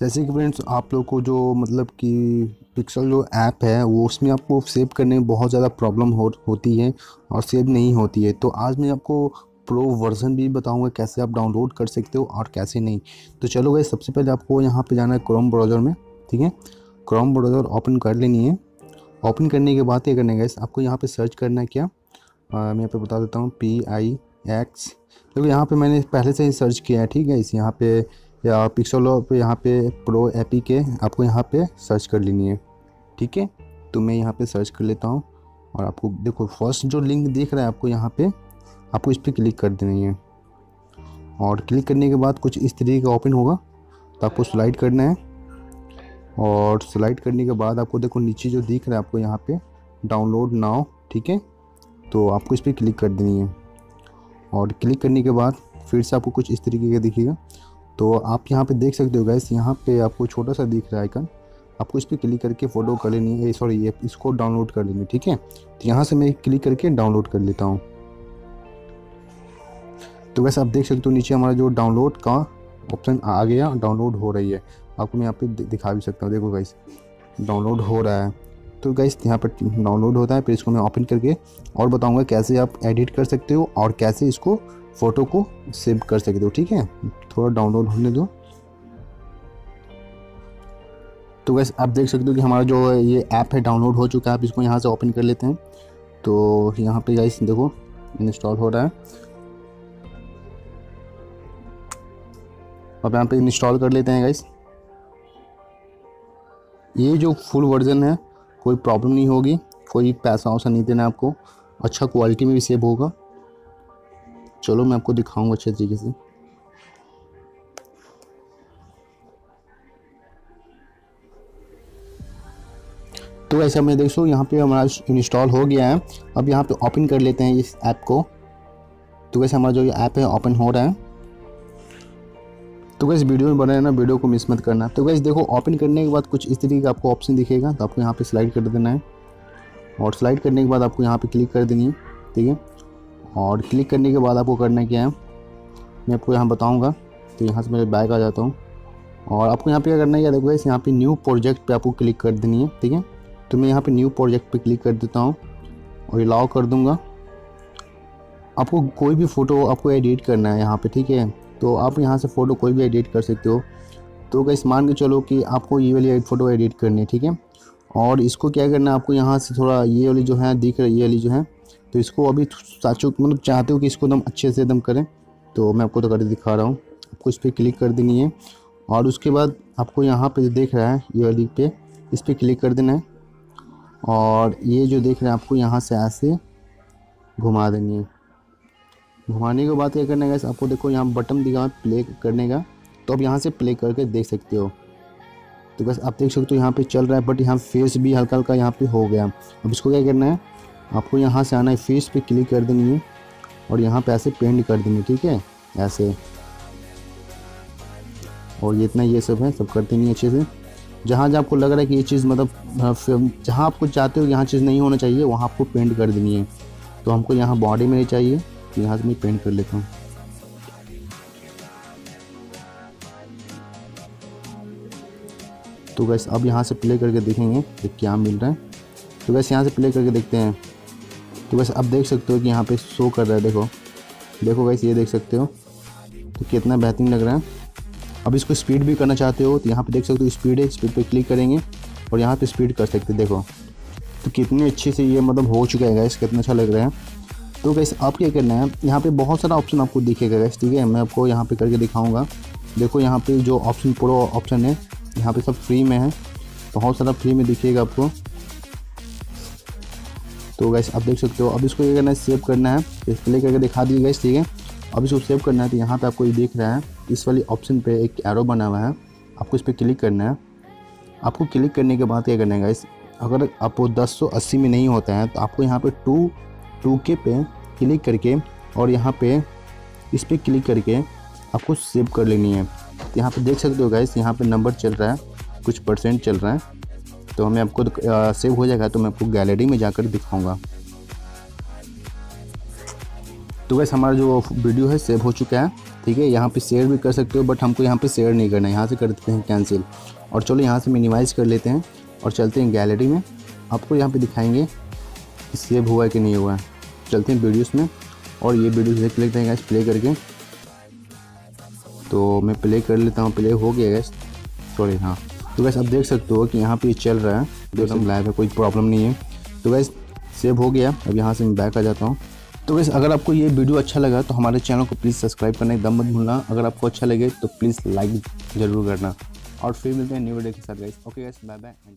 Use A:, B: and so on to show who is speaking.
A: जैसे कि फ्रेंड्स आप लोग को जो मतलब कि पिक्सल जो ऐप है वो उसमें आपको सेव करने में बहुत ज़्यादा प्रॉब्लम हो होती है और सेव नहीं होती है। तो आज मैं आपको प्रो वर्जन भी बताऊँगा कैसे आप डाउनलोड कर सकते हो और कैसे नहीं। तो चलो गए सबसे पहले आपको यहाँ पे जाना है क्रोम ब्राउज़र में ठीक है? क्रोम ब्राउज़र ओपन कर लेनी है। ओपन करने के बाद क्या करना है आपको यहाँ पर सर्च करना है क्या? आ, मैं यहाँ पर बता देता हूँ पी आई एक्स देखो यहाँ पर मैंने पहले से ही सर्च किया है ठीक है? इस यहाँ पे या पिक्सल पे यहाँ पे प्रो एपी के, आपको यहाँ पे सर्च कर लेनी है। ठीक है? तो मैं यहाँ पे सर्च कर लेता हूँ और आपको, देखो फ़र्स्ट जो लिंक दिख रहा है आपको यहाँ पे, आपको इस पर क्लिक कर देनी है। और क्लिक करने के बाद कुछ इस तरीके का ओपन होगा तो आपको स्लाइड करना है। और स्लाइड करने के बाद आपको, देखो, नीचे जो दिख रहा है आपको यहाँ पे डाउनलोड नाउ ठीक है? तो आपको इस पर क्लिक कर देनी है। और क्लिक करने के बाद फिर से आपको कुछ इस तरीके का दिखेगा। तो आप यहाँ पे देख सकते हो गैस यहाँ पे आपको छोटा सा दिख रहा है आइकन आपको इस पर क्लिक करके फ़ोटो कर लेनी है। सॉरी ये इसको डाउनलोड कर लेनी ठीक है? तो यहाँ से मैं क्लिक करके डाउनलोड कर लेता हूँ। तो वैसे आप देख सकते हो नीचे हमारा जो डाउनलोड का ऑप्शन आ गया डाउनलोड हो रही है। आपको मैं यहाँ पे दिखा भी सकता हूँ। देखो गाइस डाउनलोड हो रहा है। तो गाइस यहाँ पर डाउनलोड होता है, फिर इसको मैं ओपन करके और बताऊँगा कैसे आप एडिट कर सकते हो और कैसे इसको फ़ोटो को सेव कर सकते हो ठीक है? थोड़ा डाउनलोड होने दो। तो वैसे आप देख सकते हो कि हमारा जो ये ऐप है डाउनलोड हो चुका है, आप इसको यहाँ से ओपन कर लेते हैं। तो यहाँ पे गाइस देखो इंस्टॉल हो रहा है। अब यहाँ पे इंस्टॉल कर लेते हैं गाइस ये जो फुल वर्जन है, कोई प्रॉब्लम नहीं होगी, कोई पैसा वैसा नहीं देना आपको। अच्छा क्वालिटी में भी सेव होगा। चलो मैं आपको दिखाऊँगा अच्छे तरीके से। तो ऐसा मैं देख सो यहाँ पे हमारा इंस्टॉल हो गया है। अब यहाँ पे ओपन कर लेते हैं इस ऐप को। तो वैसे हमारा जो ये ऐप है ओपन हो रहा है। तो वैसे वीडियो में बना ना वीडियो को मिस मत करना। तो वैसे देखो ओपन करने के बाद कुछ इस तरीके का आपको ऑप्शन दिखेगा। तो आपको यहाँ पे स्लाइड कर देना है। और स्लाइड करने के बाद आपको यहाँ पे क्लिक कर देनी है, ठीक है? और क्लिक करने के बाद आपको करना क्या है? मैं आपको यहाँ बताऊँगा तो यहाँ से मेरे बैग आ जाता हूँ। और आपको यहाँ पे क्या करना है देखो इस यहाँ पे न्यू प्रोजेक्ट पे आपको क्लिक कर देनी है, ठीक है? तो मैं यहाँ पे न्यू प्रोजेक्ट पे क्लिक कर देता हूँ और अलाउ कर दूँगा। आपको कोई भी फ़ोटो आपको एडिट करना है यहाँ पे, ठीक है? तो आप यहाँ से फ़ोटो कोई भी एडिट कर सकते हो। तो कैसे मान के चलो कि आपको ये वाली फ़ोटो एडिट करनी है, ठीक है? और इसको क्या करना है, आपको यहाँ से थोड़ा ये वाली जो है, दिख रही ये वाली जो है तो इसको अभी साचो मतलब चाहते हो कि इसको एकदम अच्छे से एकदम करें तो मैं आपको तो कर दिखा रहा हूँ। आपको इस पर क्लिक कर देनी है और उसके बाद आपको यहाँ पे देख रहा है, ये वाली पे इस पर क्लिक कर देना है और ये जो देख रहे हैं आपको यहाँ से ऐसे घुमा देनी है। घुमाने के बाद क्या करना है आपको देखो यहाँ बटन दिखा प्ले करने का तो आप यहाँ से प्ले करके देख सकते हो। तो बस आप देख सकते हो यहाँ पे चल रहा है बट यहाँ फेस भी हल्का हल्का यहाँ पे हो गया। अब इसको क्या करना है आपको यहाँ से आना है फेस पे क्लिक कर देनी है और यहाँ पे ऐसे पेंट कर है ठीक है? ऐसे। और ये इतना ये सब है सब कर देनी है अच्छे से। जहाँ जहाँ आपको लग रहा है कि ये चीज़ मतलब हाँ, जहाँ आपको चाहते हो यहाँ चीज़ नहीं होना चाहिए वहाँ आपको पेंट कर देनी है। तो हमको यहाँ बॉडी में चाहिए तो यहाँ से मैं पेंट कर लेता हूँ। तो बस अब यहाँ से प्ले करके देखेंगे कि क्या मिल रहा है। तो बस यहाँ से प्ले करके देखते हैं। तो बस अब देख सकते हो कि यहाँ पे शो कर रहा है, देखो। देखो वैसे ये देख सकते हो। तो कितना बेहतरीन लग रहा है। अब इसको स्पीड भी करना चाहते हो तो यहाँ पे देख सकते हो स्पीड है स्पीड पे क्लिक करेंगे और यहाँ पे स्पीड कर सकते देखो। तो कितने अच्छे से ये मतलब हो चुका है गैस कितना अच्छा लग रहा है। तो गैस आप क्या करना है, यहाँ पे बहुत सारा ऑप्शन आपको दिखेगा गैस ठीक है? मैं आपको यहाँ पे करके दिखाऊँगा। देखो यहाँ पे जो ऑप्शन प्रो ऑप्शन है, यहाँ पे सब फ्री में है। बहुत सारा फ्री में दिखेगा आपको। तो गैस आप देख सकते हो, अब इसको क्या करना है सेव करना है। प्ले करके दिखा दिए गैस ठीक है? अब इसको सेव करना है तो यहाँ पे आपको ये देख रहा है, इस वाली ऑप्शन पे एक एरो बना हुआ है। आपको इस पर क्लिक करना है। आपको क्लिक करने के बाद क्या करना है गैस अगर आपको दस सौ अस्सी में नहीं होता है तो आपको यहाँ पे टू टू के पे क्लिक करके और यहाँ पे इस पर क्लिक करके आपको सेव कर लेनी है। तो यहाँ पे देख सकते हो गैस यहाँ पे नंबर चल रहा है, कुछ परसेंट चल रहा है। तो हमें आपको सेव हो जाएगा तो मैं आपको गैलरी में जाकर दिखाऊँगा। तो वैसे हमारा जो वीडियो है सेव हो चुका है, ठीक है? यहाँ पे शेयर भी कर सकते हो बट हमको यहाँ पे शेयर नहीं करना है। यहाँ से कर देते हैं कैंसिल और चलो यहाँ से मिनिमाइज़ कर लेते हैं और चलते हैं गैलरी में। आपको यहाँ पे दिखाएँगे कि सेव हुआ है कि नहीं हुआ है। चलते हैं वीडियोस में। और ये वीडियो से क्लिक करेंगे प्ले करके। तो मैं प्ले कर लेता हूँ। प्ले हो गया गैस सॉरी हाँ। तो वैसे आप देख सकते हो कि यहाँ पे चल रहा है। एकदम लाइव है कोई प्रॉब्लम नहीं है। तो वैसे सेव हो गया। अब यहाँ से मैं बैक आ जाता हूँ। तो वैसे अगर आपको ये वीडियो अच्छा लगा तो हमारे चैनल को प्लीज़ सब्सक्राइब करना, एकदम मत भूलना। अगर आपको अच्छा लगे तो प्लीज़ लाइक ज़रूर करना। और फिर मिलते हैं न्यू वीडियो के साथ guys okay guys bye bye and